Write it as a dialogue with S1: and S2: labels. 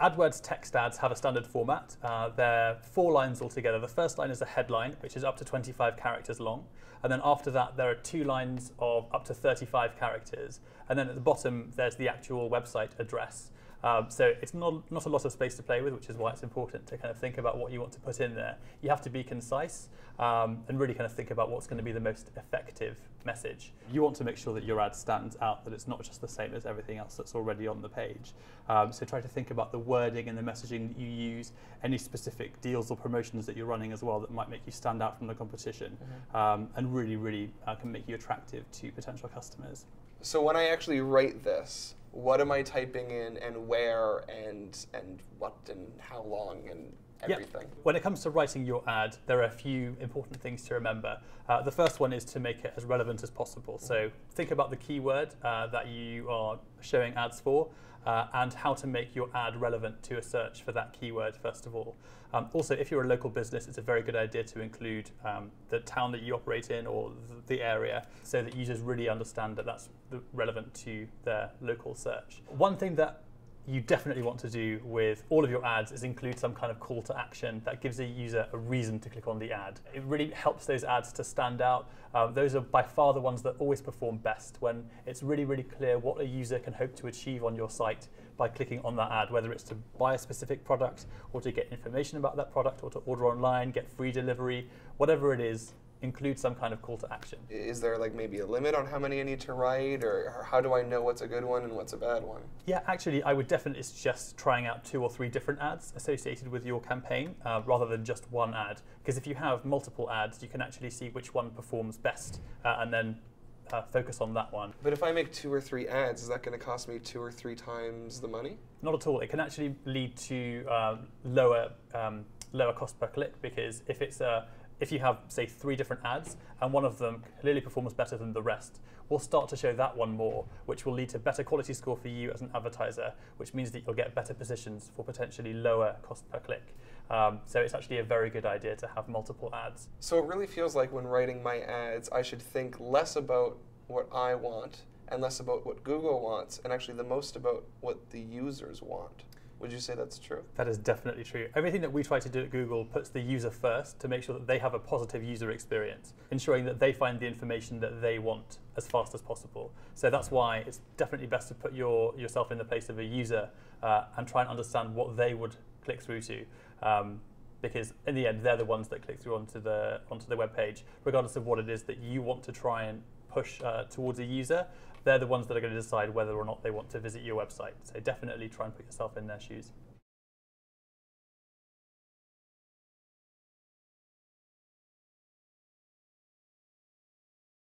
S1: AdWords text ads have a standard format. Uh, they're four lines altogether. The first line is a headline, which is up to 25 characters long. And then after that, there are two lines of up to 35 characters. And then at the bottom, there's the actual website address. Um, so it's not, not a lot of space to play with, which is why it's important to kind of think about what you want to put in there. You have to be concise um, and really kind of think about what's going to be the most effective message. You want to make sure that your ad stands out, that it's not just the same as everything else that's already on the page. Um, so try to think about the wording and the messaging that you use, any specific deals or promotions that you're running as well that might make you stand out from the competition, mm-hmm. um, and really, really uh, can make you attractive to potential customers.
S2: So when I actually write this, what am I typing in and where and and what and how long and everything.
S1: Yep. When it comes to writing your ad, there are a few important things to remember. Uh, the first one is to make it as relevant as possible. So think about the keyword uh, that you are showing ads for uh, and how to make your ad relevant to a search for that keyword, first of all. Um, also, if you're a local business, it's a very good idea to include um, the town that you operate in or the area so that users really understand that that's relevant to their local search. One thing that you definitely want to do with all of your ads is include some kind of call to action that gives a user a reason to click on the ad. It really helps those ads to stand out. Um, those are by far the ones that always perform best when it's really, really clear what a user can hope to achieve on your site by clicking on that ad, whether it's to buy a specific product or to get information about that product or to order online, get free delivery, whatever it is, include some kind of call to action.
S2: Is there like maybe a limit on how many I need to write, or, or, how do I know what's a good one and what's a bad one?
S1: Yeah, actually, I would definitely suggest trying out two or three different ads associated with your campaign uh, rather than just one ad. Because if you have multiple ads, you can actually see which one performs best uh, and then uh, focus on that one.
S2: But if I make two or three ads, is that going to cost me two or three times the money?
S1: Not at all. It can actually lead to um, lower um, lower cost per click because if it's a if you have, say, three different ads and one of them clearly performs better than the rest, we'll start to show that one more, which will lead to better quality score for you as an advertiser, which means that you'll get better positions for potentially lower cost per click. Um, so it's actually a very good idea to have multiple ads.
S2: So it really feels like when writing my ads, I should think less about what I want and less about what Google wants, and actually the most about what the users want. Would you say that's true?
S1: That is definitely true. Everything that we try to do at Google puts the user first to make sure that they have a positive user experience, ensuring that they find the information that they want as fast as possible. So that's why it's definitely best to put your, yourself in the place of a user uh, and try and understand what they would click through to. Um, because in the end, they're the ones that click through onto the onto the web page, regardless of what it is that you want to try and push uh, towards a user they're the ones that are going to decide whether or not they want to visit your website. So definitely try and put yourself in their shoes.